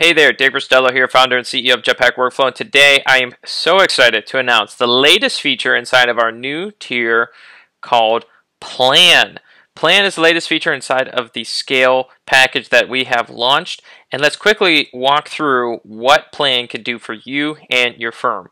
Hey there, Dave Cristello here, founder and CEO of Jetpack Workflow. And today I am so excited to announce the latest feature inside of our new tier called Plan. Plan is the latest feature inside of the Scale package that we have launched. And let's quickly walk through what Plan can do for you and your firm.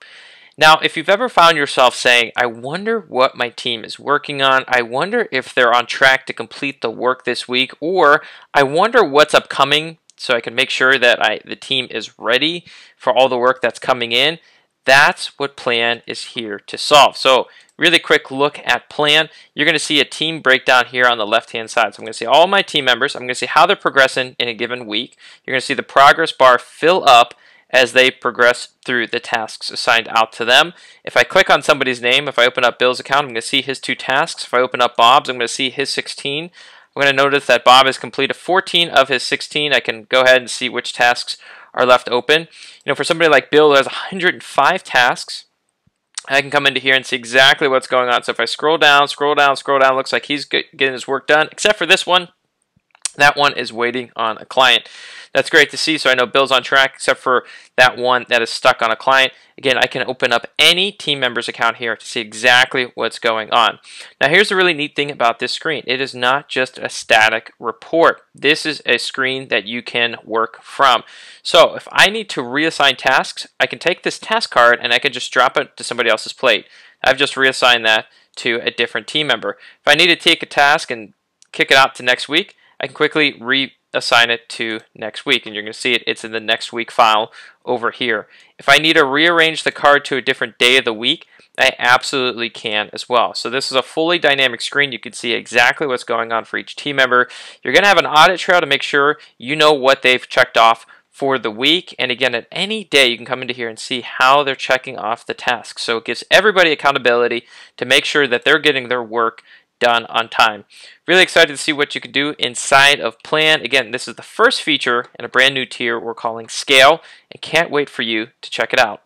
Now, if you've ever found yourself saying, I wonder what my team is working on, I wonder if they're on track to complete the work this week, or I wonder what's upcoming so I can make sure that I, the team is ready for all the work that's coming in. That's what Plan is here to solve. So really quick look at Plan. You're going to see a team breakdown here on the left-hand side. So I'm going to see all my team members. I'm going to see how they're progressing in a given week. You're going to see the progress bar fill up as they progress through the tasks assigned out to them. If I click on somebody's name, if I open up Bill's account, I'm going to see his two tasks. If I open up Bob's, I'm going to see his 16. I'm going to notice that Bob has completed 14 of his 16. I can go ahead and see which tasks are left open. You know, for somebody like Bill has 105 tasks, I can come into here and see exactly what's going on. So if I scroll down, scroll down, scroll down, looks like he's getting his work done, except for this one. That one is waiting on a client. That's great to see. So I know Bill's on track, except for that one that is stuck on a client. Again, I can open up any team member's account here to see exactly what's going on. Now, here's the really neat thing about this screen. It is not just a static report. This is a screen that you can work from. So if I need to reassign tasks, I can take this task card and I can just drop it to somebody else's plate. I've just reassigned that to a different team member. If I need to take a task and kick it out to next week, I can quickly reassign it to next week and you're going to see it it's in the next week file over here. If I need to rearrange the card to a different day of the week I absolutely can as well. So this is a fully dynamic screen. You can see exactly what's going on for each team member. You're going to have an audit trail to make sure you know what they've checked off for the week. And again, at any day, you can come into here and see how they're checking off the tasks. So it gives everybody accountability to make sure that they're getting their work done on time. Really excited to see what you can do inside of Plan. Again, this is the first feature in a brand new tier we're calling Scale, and can't wait for you to check it out.